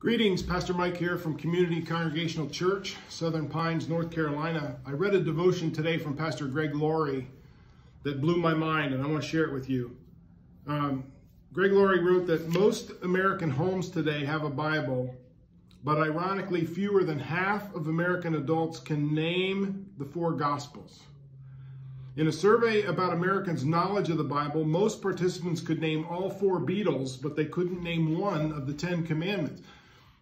Greetings, Pastor Mike here from Community Congregational Church, Southern Pines, North Carolina. I read a devotion today from Pastor Greg Laurie that blew my mind, and I want to share it with you. Um, Greg Laurie wrote that most American homes today have a Bible, but ironically, fewer than half of American adults can name the four Gospels. In a survey about Americans' knowledge of the Bible, most participants could name all four Beatles, but they couldn't name one of the Ten Commandments.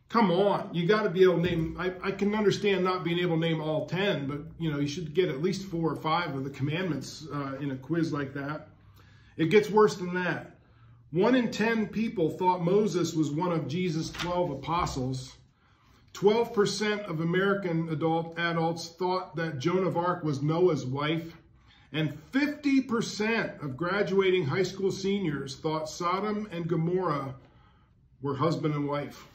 Come on, you got to be able to name. I, I can understand not being able to name all 10, but you know, you should get at least four or five of the commandments uh, in a quiz like that. It gets worse than that. One in 10 people thought Moses was one of Jesus' 12 apostles. 12% of American adult adults thought that Joan of Arc was Noah's wife. And 50% of graduating high school seniors thought Sodom and Gomorrah were husband and wife.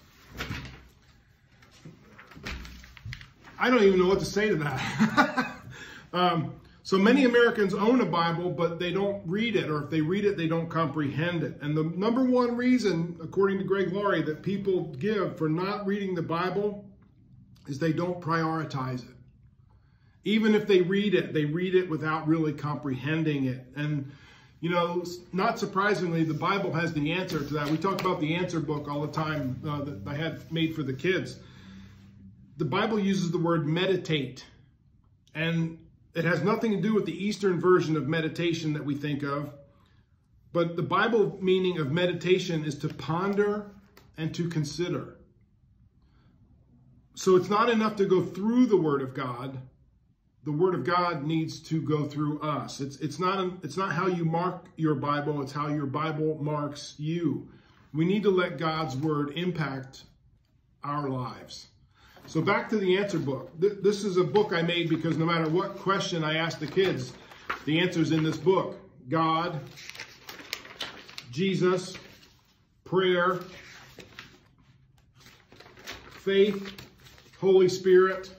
I don't even know what to say to that. um, so many Americans own a Bible, but they don't read it, or if they read it, they don't comprehend it. And the number one reason, according to Greg Laurie, that people give for not reading the Bible is they don't prioritize it. Even if they read it, they read it without really comprehending it. And you know, not surprisingly, the Bible has the answer to that. We talk about the answer book all the time uh, that I had made for the kids. The Bible uses the word meditate, and it has nothing to do with the Eastern version of meditation that we think of. But the Bible meaning of meditation is to ponder and to consider. So it's not enough to go through the Word of God the word of God needs to go through us. It's, it's, not, it's not how you mark your Bible, it's how your Bible marks you. We need to let God's word impact our lives. So back to the answer book. This is a book I made because no matter what question I ask the kids, the answer's in this book. God, Jesus, prayer, faith, Holy Spirit,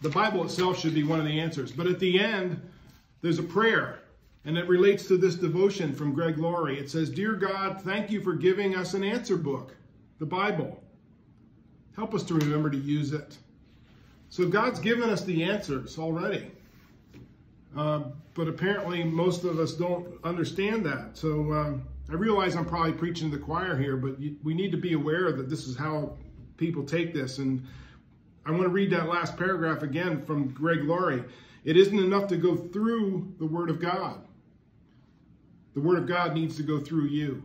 the Bible itself should be one of the answers. But at the end, there's a prayer, and it relates to this devotion from Greg Laurie. It says, Dear God, thank you for giving us an answer book, the Bible. Help us to remember to use it. So God's given us the answers already. Uh, but apparently most of us don't understand that. So um, I realize I'm probably preaching to the choir here, but we need to be aware that this is how people take this. And I want to read that last paragraph again from Greg Laurie. It isn't enough to go through the Word of God. The Word of God needs to go through you.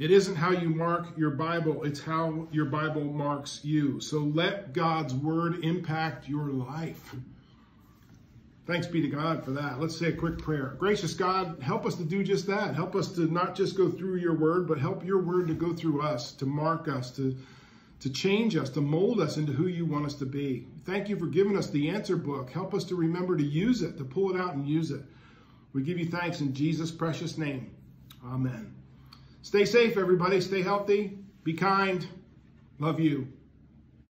It isn't how you mark your Bible, it's how your Bible marks you. So let God's Word impact your life. Thanks be to God for that. Let's say a quick prayer. Gracious God, help us to do just that. Help us to not just go through your Word, but help your Word to go through us, to mark us, to to change us, to mold us into who you want us to be. Thank you for giving us the answer book. Help us to remember to use it, to pull it out and use it. We give you thanks in Jesus' precious name. Amen. Stay safe, everybody. Stay healthy. Be kind. Love you.